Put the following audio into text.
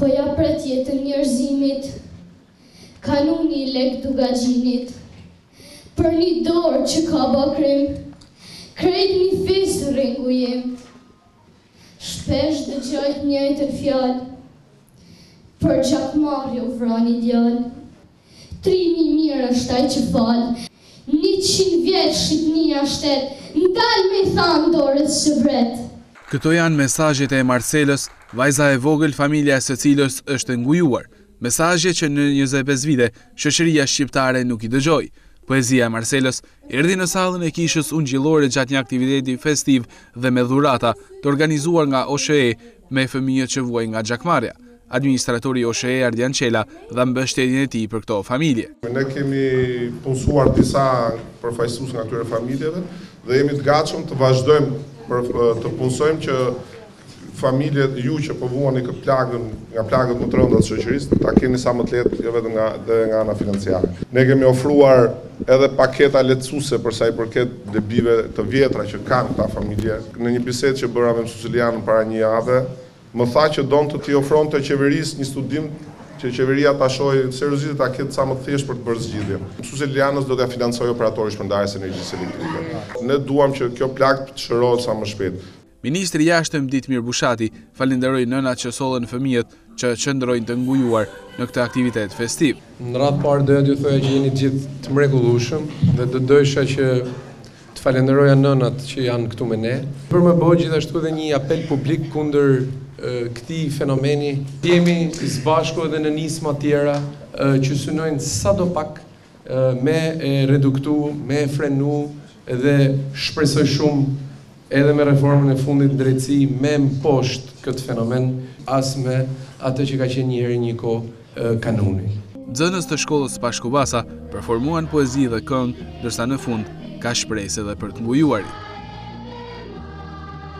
Po ja pret jetën njerëzimit Kanuni i Lek Dukagjinit Për një dorë që ka ba krim Krejt një fis rri n'ngujim Shpesh dëgjoj të njëjtën fjalë Për gjakmarrje u vra një djalë Trimi i mirë është ai që fal. Njëqind vjet Shqipnia shtet. Ndal me i thanë dorës që vret. Këto janë mesazhet e Marcelës, vajza e vogël familja e së cilës është e ngujuar, mesazhe që në njëzet e pesë vite shoqëria shqiptare nuk i dëgjoi. Poezia e Marcelës erdhi në sallën e Kishës Ungjillore gjatë një aktiviteti festiv dhe me dhurata, të organizuar nga OSHE, me fëmijët që vuajnë nga gjakmarrja. Administratori i OSHE, Ardian Çela, dha mbështetjen e tij për këto familje. Ne kemi punësuar disa përfaqësues nga këtyre familjeve dhe jemi të gatshëm të vazhdojmë të punësojmë që familjet, ju që po vuani këtë plagën nga plagët më të rënda të shoqërisë, ta keni sa më të lehtë jo vetëm nga dhe nga ana financiare. Ne kemi ofruar Edhe paketa lehtësuese për sa i përket debive të vjetra që kanë këta familje. Në një bisedë që bëra me mësuese Lilianën para një jave, më tha që donte t'i ofronte qeverisë një studim që qeveria ta shohë seriozisht dhe ta ketë sa më të thjeshtë për të bërë zgjidhjen. Mësuese Lilianës do t'ia financojë Operatori i Shpërndarjes së energjisë elektrike. Ne duam që kjo plagë të shërohet sa më shpejt. Ministri i Jashtëm Ditmir Bushati falënderoi nënat që sollën fëmijët që qëndrojnë të ngujuar në këtë aktivitet festiv. Në radhë të parë doja t'ju thoja që jeni të gjithë të mrekullueshëm dhe do dojsha që të falënderoja nënat që janë këtu me ne, për me bo gjithashtu edhe një apel publik kundër këtij fenomeni. Jemi së bashku edhe në nisma tjera që synojnë sadopak me e reduktu, me e frenu dhe shpresoj shumë edhe me reformën e fundit në drejtësi me e mposht këtë fenomen as me atë që ka qenë njëherë një kohë kanuni. Nxënës të shkollës Pashko Vasa performuan poezi dhe këngë, ndërsa në fund ka shpresë edhe për të ngujuarit.